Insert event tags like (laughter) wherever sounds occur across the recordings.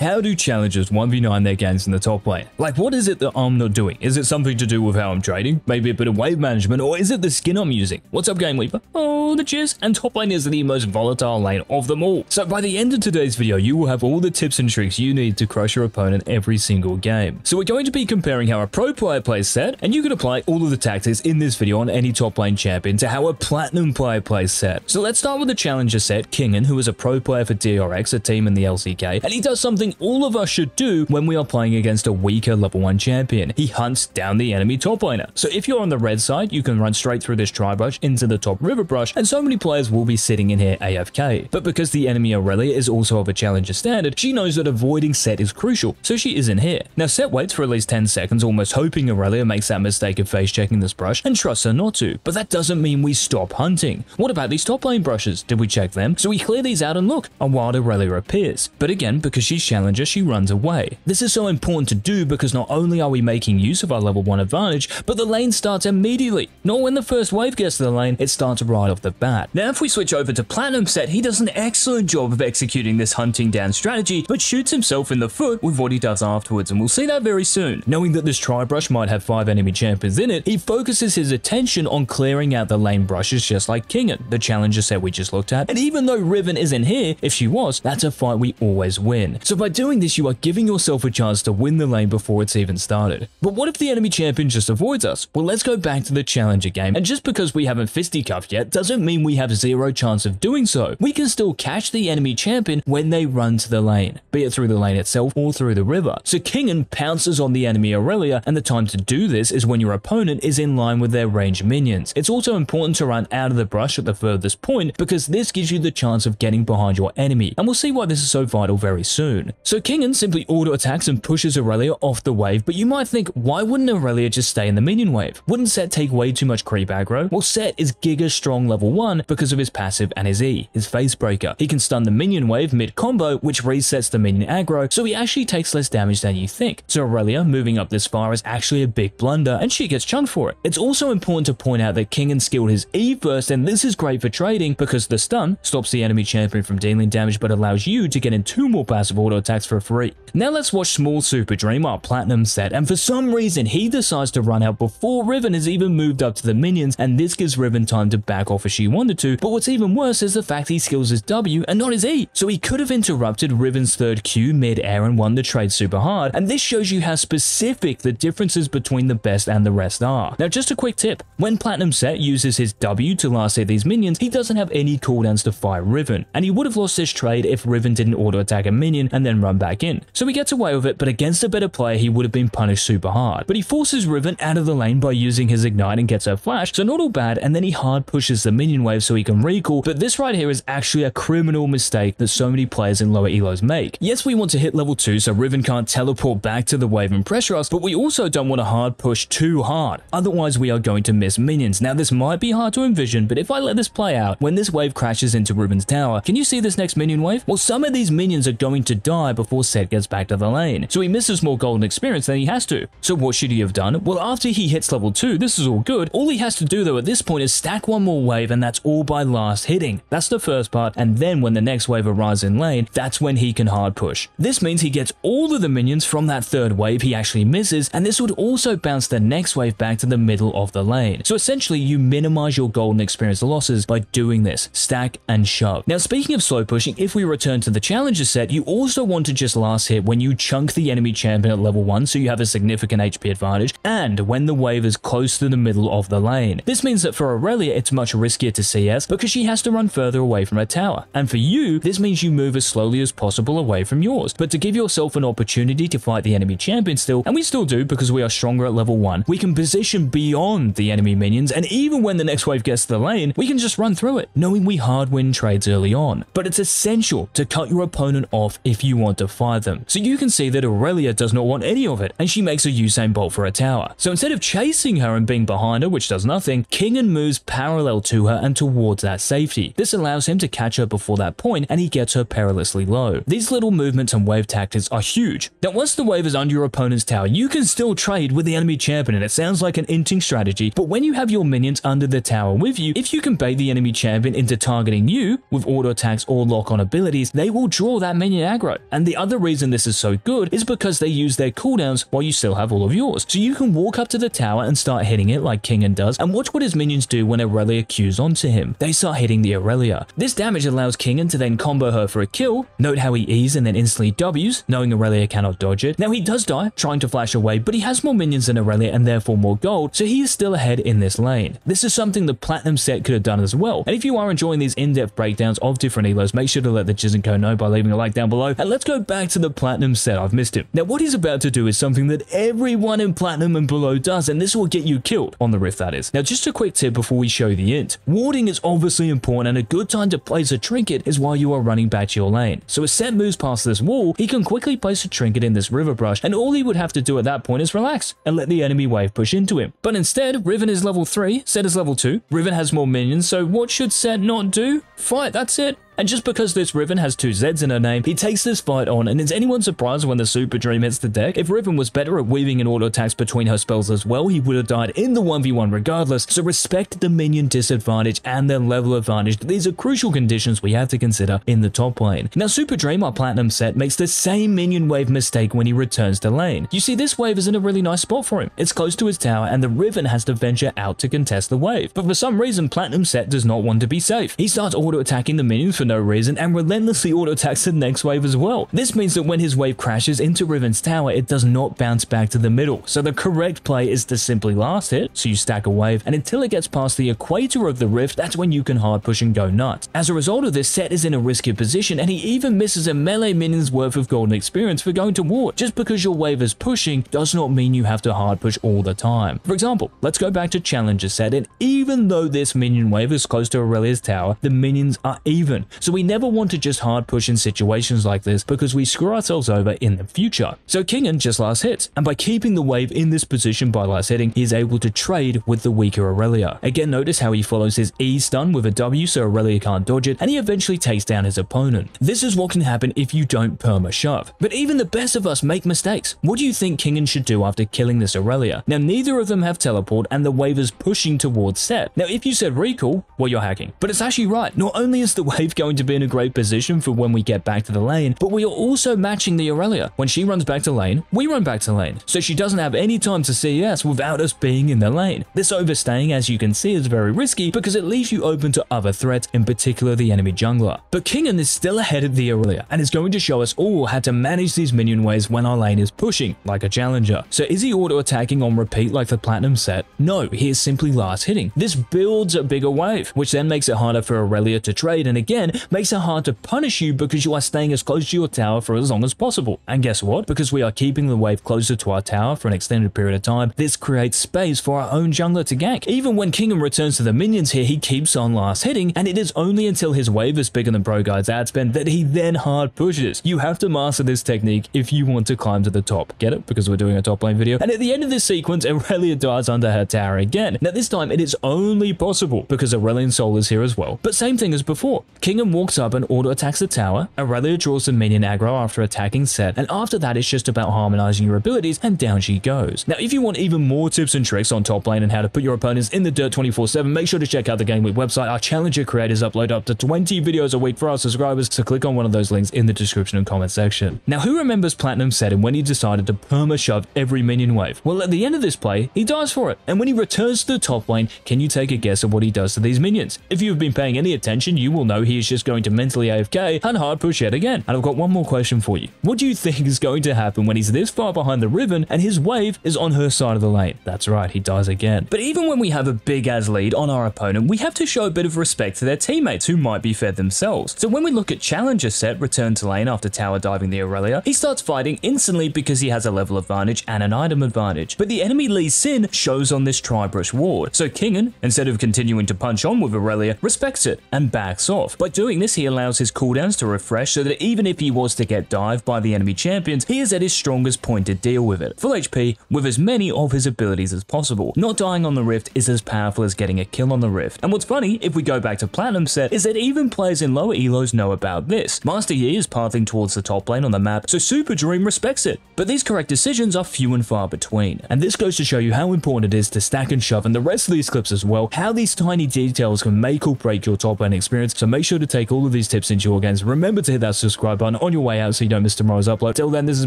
how do challengers 1v9 their gangs in the top lane? Like, what is it that I'm not doing? Is it something to do with how I'm trading? Maybe a bit of wave management, or is it the skin I'm using? What's up, Game Weaver? Oh, the cheers. And top lane is the most volatile lane of them all. So by the end of today's video, you will have all the tips and tricks you need to crush your opponent every single game. So we're going to be comparing how a pro player plays Sett, and you can apply all of the tactics in this video on any top lane champion to how a platinum player plays Sett. So let's start with the challenger Sett, Kingen, who is a pro player for DRX, a team in the LCK, and he does something all of us should do when we are playing against a weaker level 1 champion. He hunts down the enemy top laner. So if you're on the red side, you can run straight through this tri-brush into the top river brush, and so many players will be sitting in here AFK. But because the enemy Irelia is also of a challenger standard, she knows that avoiding Sett is crucial, so she isn't here. Now Sett waits for at least 10 seconds, almost hoping Irelia makes that mistake of face checking this brush, and trusts her not to. But that doesn't mean we stop hunting. What about these top lane brushes? Did we check them? So we clear these out and look, a wild Irelia appears. But again, because she's challenger, she runs away. This is so important to do because not only are we making use of our level 1 advantage, but the lane starts immediately. Not when the first wave gets to the lane, it starts right off the bat. Now if we switch over to Platinum Sett, he does an excellent job of executing this hunting down strategy, but shoots himself in the foot with what he does afterwards, and we'll see that very soon. Knowing that this tri-brush might have 5 enemy champions in it, he focuses his attention on clearing out the lane brushes just like Kingen, the challenger Sett we just looked at, and even though Riven isn't here, if she was, that's a fight we always win. So by doing this, you are giving yourself a chance to win the lane before it's even started. But what if the enemy champion just avoids us? Well, let's go back to the challenger game, and just because we haven't fisticuffed yet doesn't mean we have zero chance of doing so. We can still catch the enemy champion when they run to the lane, be it through the lane itself or through the river. So Kingen pounces on the enemy Irelia, and the time to do this is when your opponent is in line with their range minions. It's also important to run out of the brush at the furthest point because this gives you the chance of getting behind your enemy, and we'll see why this is so vital very soon. So Kingen simply auto attacks and pushes Irelia off the wave, but you might think, why wouldn't Irelia just stay in the minion wave? Wouldn't Sett take way too much creep aggro? Well, Sett is Giga strong level 1 because of his passive and his E, his face breaker. He can stun the minion wave mid-combo, which resets the minion aggro, so he actually takes less damage than you think. So Irelia moving up this far is actually a big blunder, and she gets chunked for it. It's also important to point out that Kingen skilled his E first, and this is great for trading because the stun stops the enemy champion from dealing damage but allows you to get in two more passive auto attacks for free. Now let's watch Small Super Dream, our platinum Sett, and for some reason he decides to run out before Riven has even moved up to the minions, and this gives Riven time to back off if she wanted to, but what's even worse is the fact he skills his W and not his E, so he could have interrupted Riven's third Q mid-air and won the trade super hard, and this shows you how specific the differences between the best and the rest are. Now just a quick tip, when Platinum Sett uses his W to last hit these minions, he doesn't have any cooldowns to fire Riven, and he would have lost this trade if Riven didn't auto-attack a minion and then run back in. So he gets away with it, but against a better player he would have been punished super hard. But he forces Riven out of the lane by using his Ignite and gets her flash, so not all bad, and then he hard pushes the minion wave so he can recall, but this right here is actually a criminal mistake that so many players in lower elos make. Yes, we want to hit level 2 so Riven can't teleport back to the wave and pressure us, but we also don't want to hard push too hard, otherwise we are going to miss minions. Now this might be hard to envision, but if I let this play out, when this wave crashes into Riven's tower, can you see this next minion wave? Well, some of these minions are going to die before Sett gets back to the lane, so he misses more golden experience than he has to. So what should he have done? Well, after he hits level 2, this is all good. All he has to do though at this point is stack one more wave and that's all by last hitting. That's the first part, and then when the next wave arrives in lane, that's when he can hard push. This means he gets all of the minions from that third wave he actually misses, and this would also bounce the next wave back to the middle of the lane. So essentially, you minimize your golden experience losses by doing this, stack and shove. Now speaking of slow pushing, if we return to the challenger Sett, you also want to just last hit when you chunk the enemy champion at level 1 so you have a significant HP advantage, and when the wave is close to the middle of the lane. This means that for Irelia, it's much riskier to CS because she has to run further away from her tower. And for you, this means you move as slowly as possible away from yours. But to give yourself an opportunity to fight the enemy champion still, and we still do because we are stronger at level 1, we can position beyond the enemy minions, and even when the next wave gets to the lane, we can just run through it, knowing we hard win trades early on. But it's essential to cut your opponent off if you want to fight them. So you can see that Irelia does not want any of it, and she makes a Usain Bolt for a tower. So instead of chasing her and being behind her, which does nothing, Kingen moves parallel to her and towards that safety. This allows him to catch her before that point, and he gets her perilously low. These little movements and wave tactics are huge. Now once the wave is under your opponent's tower, you can still trade with the enemy champion, and it sounds like an inting strategy, but when you have your minions under the tower with you, if you can bait the enemy champion into targeting you with auto attacks or lock-on abilities, they will draw that minion aggro. And the other reason this is so good is because they use their cooldowns while you still have all of yours. So you can walk up to the tower and start hitting it like Kingen does, and watch what his minions do when Irelia Qs onto him. They start hitting the Irelia. This damage allows Kingen to then combo her for a kill. Note how he E's and then instantly W's, knowing Irelia cannot dodge it. Now he does die, trying to flash away, but he has more minions than Irelia and therefore more gold, so he is still ahead in this lane. This is something the Platinum Sett could have done as well. And if you are enjoying these in-depth breakdowns of different elos, make sure to let the Jizenko know by leaving a like down below. And let's go back to the Platinum Sett. I've missed him. Now what he's about to do is something that everyone in Platinum and below does, and this will get you killed on the Rift that is. Now just a quick tip before we show the int. Warding is obviously important and a good time to place a trinket is while you are running back to your lane. So as Sett moves past this wall, he can quickly place a trinket in this river brush and all he would have to do at that point is relax and let the enemy wave push into him. But instead, Riven is level 3, Sett is level 2, Riven has more minions, so what should Sett not do? Fight, that's it. And just because this Riven has two Zs in her name, he takes this fight on, and is anyone surprised when the Super Dream hits the deck? If Riven was better at weaving in auto attacks between her spells as well, he would have died in the 1v1 regardless, so respect the minion disadvantage and their level advantage. These are crucial conditions we have to consider in the top lane. Now Super Dream, our Platinum Sett, makes the same minion wave mistake when he returns to lane. You see, this wave is in a really nice spot for him. It's close to his tower, and the Riven has to venture out to contest the wave. But for some reason, Platinum Sett does not want to be safe. He starts auto attacking the minions for no reason, and relentlessly auto-attacks the next wave as well. This means that when his wave crashes into Riven's tower, it does not bounce back to the middle. So the correct play is to simply last hit, so you stack a wave, and until it gets past the equator of the rift, that's when you can hard push and go nuts. As a result of this, Sett is in a risky position, and he even misses a melee minion's worth of golden experience for going to ward. Just because your wave is pushing does not mean you have to hard push all the time. For example, let's go back to Challenger Sett, and even though this minion wave is close to Irelia's tower, the minions are even. So we never want to just hard push in situations like this because we screw ourselves over in the future. So Kingen just last hits, and by keeping the wave in this position by last hitting, he is able to trade with the weaker Irelia. Again, notice how he follows his E stun with a W so Irelia can't dodge it, and he eventually takes down his opponent. This is what can happen if you don't perma shove. But even the best of us make mistakes. What do you think Kingen should do after killing this Irelia? Now, neither of them have teleport, and the wave is pushing towards Sett. Now, if you said recall, well, you're hacking. But it's actually right. Not only is the (laughs) wave going to be in a great position, for when we get back to the lane, but we are also matching the Irelia. When she runs back to lane, we run back to lane, so she doesn't have any time to CS without us being in the lane. This overstaying, as you can see, is very risky because it leaves you open to other threats, in particular the enemy jungler. But Kingen is still ahead of the Irelia and is going to show us all how to manage these minion waves when our lane is pushing, like a challenger. So is he auto-attacking on repeat like the Platinum Sett? No, he is simply last hitting. This builds a bigger wave, which then makes it harder for Irelia to trade and again, makes it hard to punish you because you are staying as close to your tower for as long as possible. And guess what? Because we are keeping the wave closer to our tower for an extended period of time, this creates space for our own jungler to gank. Even when Kingen returns to the minions here, he keeps on last hitting, and it is only until his wave is bigger than Guide's ad spend that he then hard pushes. You have to master this technique if you want to climb to the top. Get it? Because we're doing a top lane video. And at the end of this sequence, Irelia dies under her tower again. Now this time it is only possible because Aurelion Sol is here as well. But same thing as before. Kingen walks up and auto attacks the tower, Irelia draws some minion aggro after attacking Sett, and after that it's just about harmonizing your abilities, and down she goes. Now if you want even more tips and tricks on top lane and how to put your opponents in the dirt 24-7, make sure to check out the GameLeap website. Our Challenger creators upload up to 20 videos a week for our subscribers, so click on one of those links in the description and comment section. Now who remembers Platinum Sett and when he decided to perma-shove every minion wave? Well at the end of this play, he dies for it, and when he returns to the top lane, can you take a guess at what he does to these minions? If you've been paying any attention, you will know he is just going to mentally AFK and hard push yet again. And I've got one more question for you. What do you think is going to happen when he's this far behind the Riven and his wave is on her side of the lane? That's right, he dies again. But even when we have a big as lead on our opponent, we have to show a bit of respect to their teammates who might be fed themselves. So when we look at Challenger Sett return to lane after tower diving the Irelia, he starts fighting instantly because he has a level advantage and an item advantage. But the enemy Lee Sin shows on this Tribrush ward. So Kingen, instead of continuing to punch on with Irelia, respects it and backs off. By doing this, he allows his cooldowns to refresh so that even if he was to get dived by the enemy champions, he is at his strongest point to deal with it. Full HP with as many of his abilities as possible. Not dying on the Rift is as powerful as getting a kill on the Rift. And what's funny, if we go back to Platinum Sett, is that even players in lower elos know about this. Master Yi is pathing towards the top lane on the map, so Super Dream respects it. But these correct decisions are few and far between. And this goes to show you how important it is to stack and shove in the rest of these clips as well, how these tiny details can make or break your top lane experience, so make sure to take all of these tips into your games. Remember to hit that subscribe button on your way out so you don't miss tomorrow's upload. Till then, this has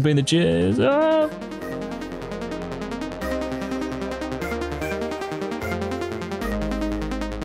been the Cheers.